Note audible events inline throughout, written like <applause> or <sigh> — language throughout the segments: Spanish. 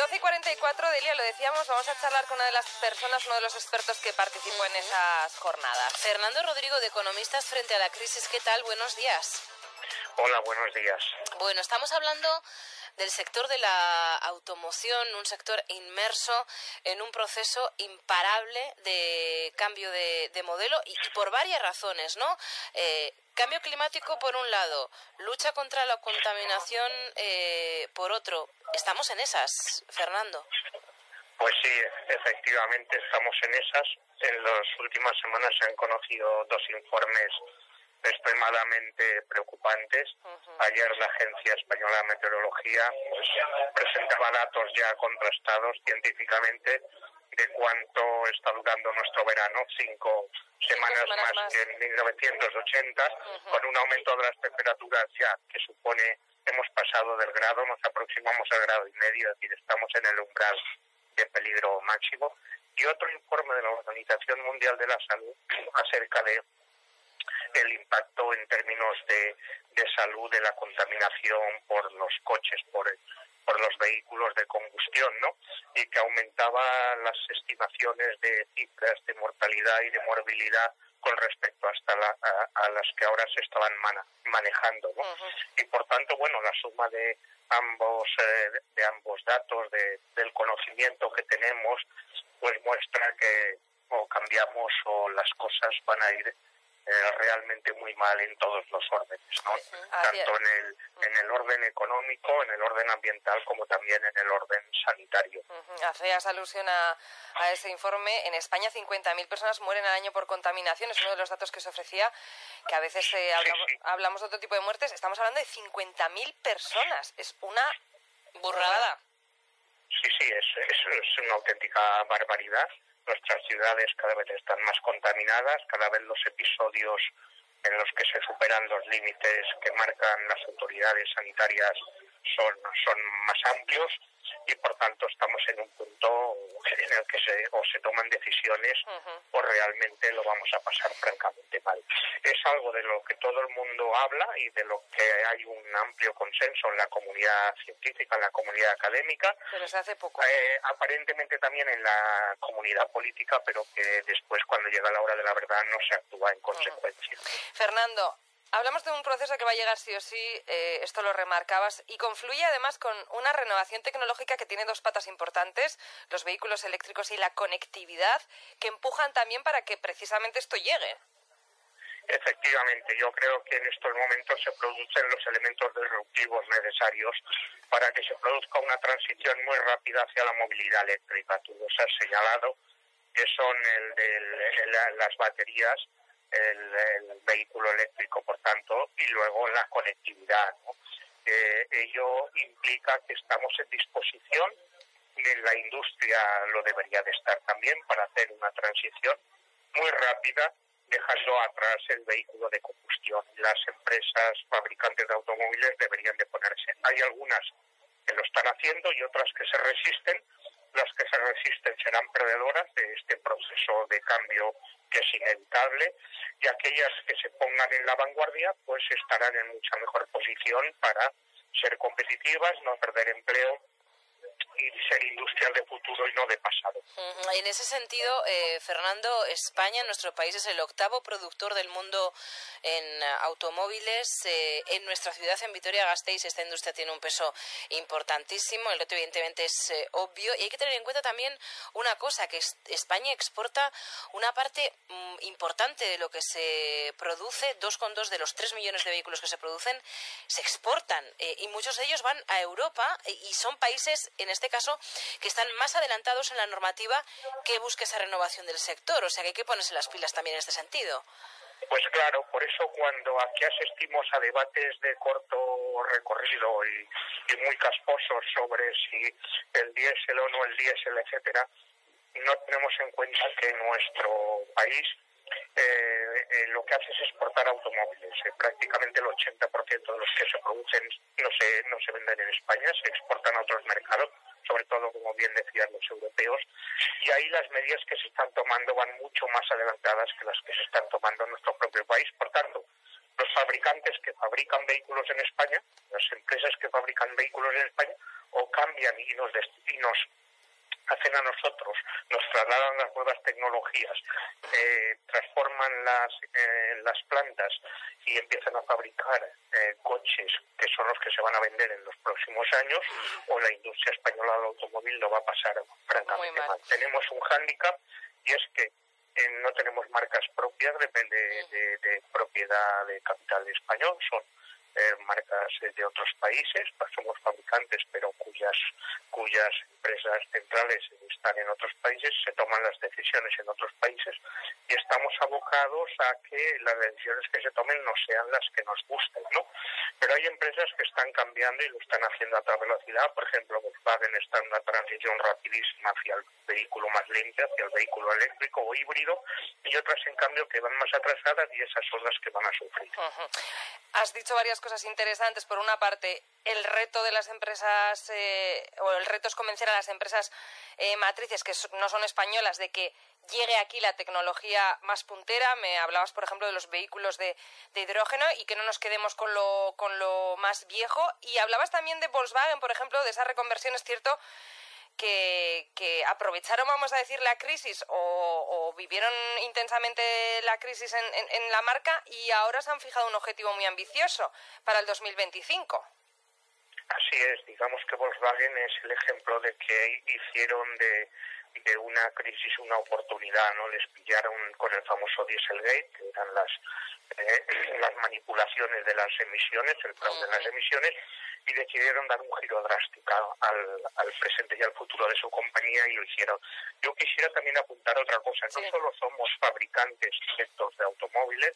12 y 44, Delia, lo decíamos, vamos a charlar con una de las personas, uno de los expertos que participó en esas jornadas. Fernando Rodrigo, de Economistas frente a la crisis. ¿Qué tal? Buenos días. Hola, buenos días. Bueno, estamos hablando del sector de la automoción, un sector inmerso en un proceso imparable de cambio de, modelo y, por varias razones, ¿no? Eh, cambio climático por un lado, lucha contra la contaminación eh, por otro. Estamos en esas, Fernando. Pues sí, efectivamente estamos en esas. En las últimas semanas se han conocido dos informes extremadamente preocupantes. Ayer la Agencia Española de Meteorología pues, presentaba datos ya contrastados científicamente de cuánto está durando nuestro verano, cinco semanas, más, que en 1980, con un aumento de las temperaturas ya que supone hemos pasado del grado, nos aproximamos al grado y medio, es decir, estamos en el umbral de peligro máximo. Y otro informe de la Organización Mundial de la Salud acerca de el impacto en términos de, de salud de la contaminación por los coches, por, por los vehículos de combustión, ¿no? Y que aumentaba las estimaciones de cifras de mortalidad y de morbilidad con respecto hasta a, las que ahora se estaban manejando, ¿no? Y por tanto, bueno, la suma de ambos eh, de ambos datos de, del conocimiento que tenemos, pues muestra que o cambiamos o las cosas van a ir eh, realmente muy mal en todos los órdenes, ¿no? tanto en el, en el orden económico, en el orden ambiental, como también en el orden sanitario. Hacías alusión a, a, ese informe. En España 50.000 personas mueren al año por contaminación, es uno de los datos que se ofrecía, que a veces eh, hablamos, de otro tipo de muertes. Estamos hablando de 50.000 personas, es una burrada. Sí, sí, es, una auténtica barbaridad. Nuestras ciudades cada vez están más contaminadas, cada vez los episodios en los que se superan los límites que marcan las autoridades sanitarias son, son más amplios y por tanto estamos en un punto en el que se, o se toman decisiones o realmente lo vamos a pasar francamente mal. Es algo de lo que todo el mundo habla y de lo que hay un amplio consenso en la comunidad científica, en la comunidad académica. Pero se hace poco. Eh, aparentemente también en la comunidad política, pero que después cuando llega la hora de la verdad no se actúa en consecuencia. Fernando, Hablamos de un proceso que va a llegar sí o sí, eh, esto lo remarcabas, y confluye además con una renovación tecnológica que tiene dos patas importantes, los vehículos eléctricos y la conectividad, que empujan también para que precisamente esto llegue. Efectivamente, yo creo que en estos momentos se producen los elementos disruptivos necesarios para que se produzca una transición muy rápida hacia la movilidad eléctrica. Tú los has señalado, que son el las baterías, el, vehículo eléctrico, por tanto, y luego la conectividad. ello implica que estamos en disposición, y la industria lo debería de estar también, para hacer una transición muy rápida, dejando atrás el vehículo de combustión. Las empresas fabricantes de automóviles deberían de ponerse. Hay algunas que lo están haciendo y otras que se resisten, las que se resisten serán perdedoras de este proceso de cambio que es inevitable y aquellas que se pongan en la vanguardia pues estarán en mucha mejor posición para ser competitivas, no perder empleo y ser industrial de futuro y no de pasado. En ese sentido, eh, Fernando, España, nuestro país, es el octavo productor del mundo en automóviles. Eh, en nuestra ciudad, en Vitoria-Gasteiz, esta industria tiene un peso importantísimo. El reto, evidentemente, es eh, obvio. Y hay que tener en cuenta también una cosa, que España exporta una parte mm, importante de lo que se produce, 2,2 de los 3 millones de vehículos que se producen, se exportan. y muchos de ellos van a Europa y son países, en este caso, que están más adelantados en la normativa que busque esa renovación del sector. O sea que hay que ponerse las pilas también en este sentido. Pues claro, por eso cuando aquí asistimos a debates de corto recorrido y, muy casposos sobre si el diésel o no el diésel, etcétera, no tenemos en cuenta que nuestro país eh, eh, lo que hace es exportar automóviles. Eh, prácticamente el 80% de los que se producen no se, no se venden en España, se exportan a otros mercados, sobre todo, como bien decían los europeos, y ahí las medidas que se están tomando van mucho más adelantadas que las que se están tomando en nuestro propio país. Por tanto, los fabricantes que fabrican vehículos en España, las empresas que fabrican vehículos en España, o cambian y nos, y nos hacen a nosotros, nos trasladan las nuevas tecnologías, eh, transforman las, eh, las plantas y empiezan a fabricar eh, coches que son los que se van a vender en los próximos años, o la industria española del automóvil lo va a pasar francamente mal. Tenemos un hándicap y es que no tenemos marcas propias, depende de, de propiedad de capital español, son eh, marcas de otros países, pues somos fabricantes, pero cuyas, cuyas empresas centrales están en otros países, se toman las decisiones en otros países y estamos abocados a que las decisiones que se tomen no sean las que nos gusten, ¿no? Pero hay empresas que están cambiando y lo están haciendo a toda velocidad, por ejemplo, Volkswagen está en una transición rapidísima hacia el vehículo más limpio, hacia el vehículo eléctrico o híbrido, y otras, en cambio, que van más atrasadas y esas son las que van a sufrir. Has dicho varias cosas interesantes. Por una parte, el reto de las empresas, eh, o el reto es convencer a las empresas eh, matrices que no son españolas de que llegue aquí la tecnología más puntera. Me hablabas, por ejemplo, de los vehículos de, hidrógeno y que no nos quedemos con lo, con lo más viejo. Y hablabas también de Volkswagen, por ejemplo, de esa reconversión. Es cierto que, aprovecharon, vamos a decir, la crisis o, vivieron intensamente la crisis en, la marca y ahora se han fijado un objetivo muy ambicioso para el 2025. Así es, digamos que Volkswagen es el ejemplo de que hicieron de, de una crisis una oportunidad, ¿no? Les pillaron con el famoso Dieselgate, que eran las, eh, <clears throat> las manipulaciones de las emisiones, el fraude de las emisiones, y decidieron dar un giro drástico al, al, presente y al futuro de su compañía y lo hicieron. Yo quisiera también apuntar otra cosa, no solo somos fabricantes directos de automóviles,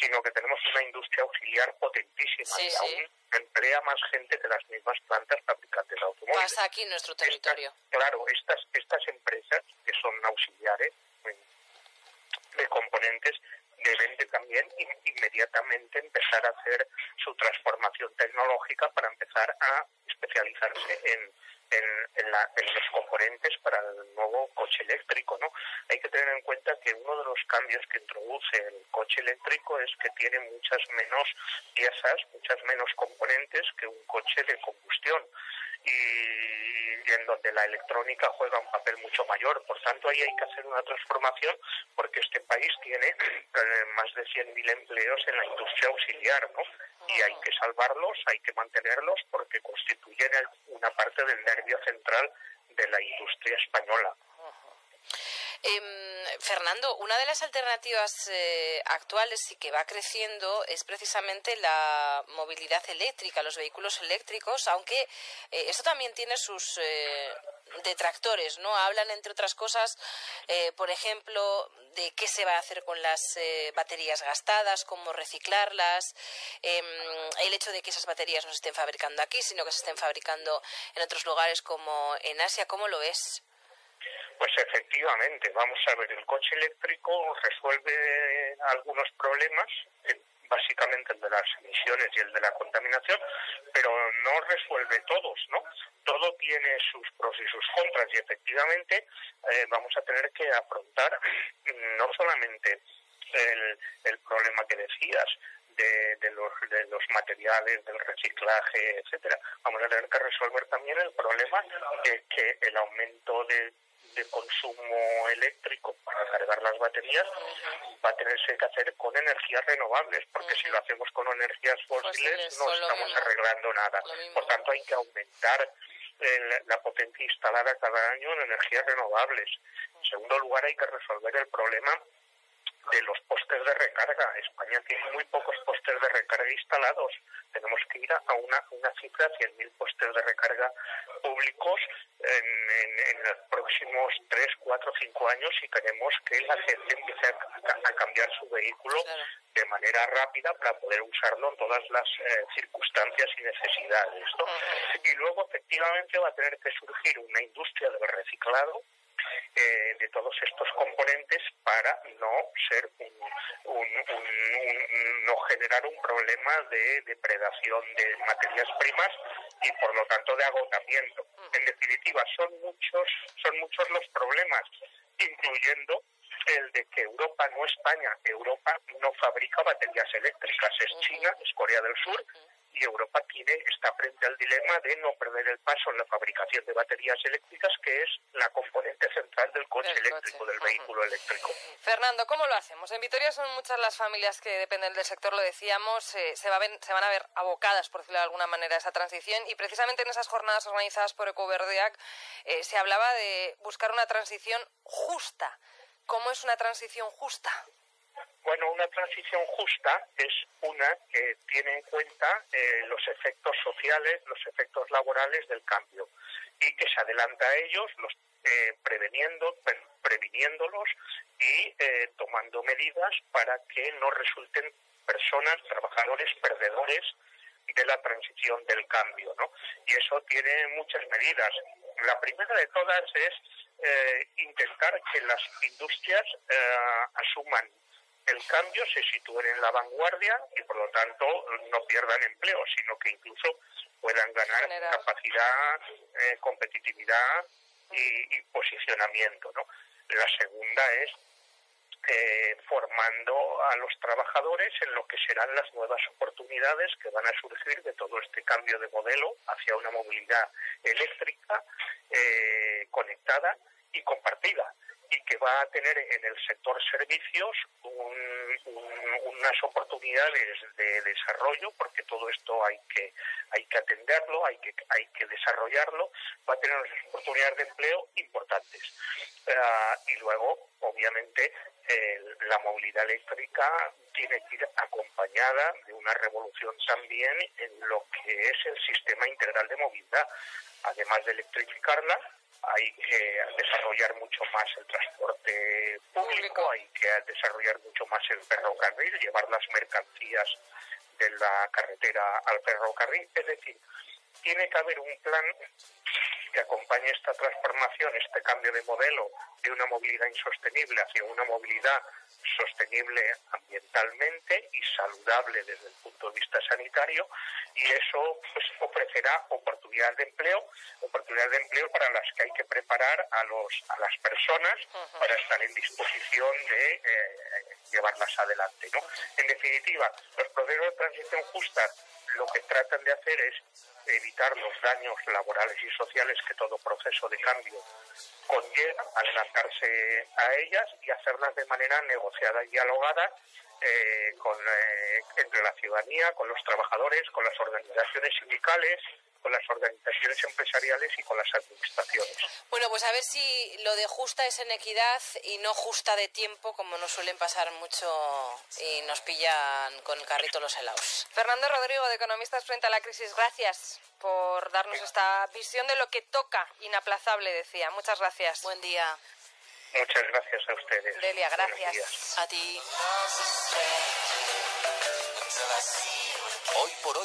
sino que tenemos una industria auxiliar potentísima y aún emplea más gente que las mismas plantas fabricantes de automóviles. Pasa aquí en nuestro territorio. claro, estas, estas empresas que son auxiliares de componentes deben de también inmediatamente empezar a hacer su transformación tecnológica para empezar a especializarse en, en, los componentes para el nuevo coche eléctrico. ¿no? Hay que tener en cuenta que uno de los cambios que introduce el coche eléctrico es que tiene muchas menos piezas, muchas menos componentes que un coche de combustión y, en donde la electrónica juega un papel mucho mayor. Por tanto, ahí hay que hacer una transformación porque este país tiene eh, más de 100.000 empleos en la industria auxiliar, ¿no? Y hay que salvarlos, hay que mantenerlos porque constituyen una parte del nervio central de la industria española. Em, Fernando, una de las alternativas eh, actuales y que va creciendo es precisamente la movilidad eléctrica, los vehículos eléctricos, aunque eh, esto también tiene sus eh, detractores, ¿no? Hablan, entre otras cosas, por ejemplo, de qué se va a hacer con las baterías gastadas, cómo reciclarlas, em, el hecho de que esas baterías no se estén fabricando aquí, sino que se estén fabricando en otros lugares como en Asia. ¿Cómo lo ves? Pues efectivamente, vamos a ver, el coche eléctrico resuelve algunos problemas, básicamente el de las emisiones y el de la contaminación, pero no resuelve todos, ¿no? Todo tiene sus pros y sus contras y efectivamente eh, vamos a tener que afrontar no solamente el, el problema que decías, de, de, los, de los materiales, del reciclaje, etcétera. Vamos a tener que resolver también el problema de que el aumento de de consumo eléctrico para cargar las baterías va a tenerse que hacer con energías renovables, porque si lo hacemos con energías fósiles no estamos arreglando nada. Por tanto, hay que aumentar la potencia instalada cada año en energías renovables. En segundo lugar, hay que resolver el problema de los postes de recarga. España tiene muy pocos postes de recarga instalados. Tenemos que ir a una, una cifra de 100.000 postes de recarga públicos en, los próximos 3, 4, 5 años si queremos que la gente empiece a, cambiar su vehículo de manera rápida para poder usarlo en todas las eh, circunstancias y necesidades. Y luego, efectivamente, va a tener que surgir una industria del reciclado eh, de todos estos componentes para no ser un, no generar un problema de depredación de materias primas y por lo tanto de agotamiento. En definitiva, son muchos, son muchos los problemas, incluyendo el de que Europa, no España, Europa no fabrica baterías eléctricas, es China, es Corea del Sur, y Europa tiene, está frente al dilema de no perder el paso en la fabricación de baterías eléctricas, que es la componente central del coche eléctrico, del vehículo eléctrico. Fernando, ¿cómo lo hacemos? En Vitoria son muchas las familias que dependen del sector, lo decíamos, eh, se, va se, van a ver abocadas, por decirlo de alguna manera, a esa transición y precisamente en esas jornadas organizadas por Ecoverdeac eh, se hablaba de buscar una transición justa. ¿Cómo es una transición justa? Bueno, una transición justa es una que tiene en cuenta eh, los efectos sociales, los efectos laborales del cambio y que se adelanta a ellos, los eh, preveniendo, previniéndolos y eh, tomando medidas para que no resulten personas, trabajadores perdedores de la transición del cambio, ¿no? Y eso tiene muchas medidas. La primera de todas es intentar que las industrias asuman el cambio se sitúen en la vanguardia y por lo tanto no pierdan empleo, sino que incluso puedan ganar capacidad, eh, competitividad y, posicionamiento. ¿no? La segunda es eh, formando a los trabajadores en lo que serán las nuevas oportunidades que van a surgir de todo este cambio de modelo hacia una movilidad eléctrica eh, conectada y compartida y que va a tener en el sector servicios unas oportunidades de desarrollo, porque todo esto hay que, hay que atenderlo, hay que, hay que desarrollarlo, va a tener unas oportunidades de empleo importantes. Ah, y luego, obviamente, la movilidad eléctrica tiene que ir acompañada de una revolución también en lo que es el sistema integral de movilidad. Además de electrificarla, hay que desarrollar mucho más el transporte público, hay que desarrollar mucho más el ferrocarril, llevar las mercancías de la carretera al ferrocarril, es decir, tiene que haber un plan que acompañe esta transformación, este cambio de modelo de una movilidad insostenible hacia una movilidad sostenible ambientalmente y saludable desde el punto de vista sanitario y eso pues, ofrecerá oportunidades de empleo, oportunidades de empleo para las que hay que preparar a, los, a las personas para estar en disposición de eh, llevarlas adelante. ¿no? En definitiva, los procesos de transición justa lo que tratan de hacer es evitar los daños laborales y sociales que todo proceso de cambio conlleva, adelantarse a ellas y hacerlas de manera negociada y dialogada eh, con, eh, entre la ciudadanía, con los trabajadores, con las organizaciones sindicales, con las organizaciones empresariales y con las administraciones. Pues a ver si lo de justa es en equidad y no justa de tiempo, como nos suelen pasar mucho y nos pillan con el carrito los helados. Fernando Rodrigo, de Economistas frente a la crisis, gracias por darnos esta visión de lo que toca, inaplazable, decía. Muchas gracias. Buen día. Muchas gracias a ustedes. Delia, gracias. A ti. Hoy por hoy.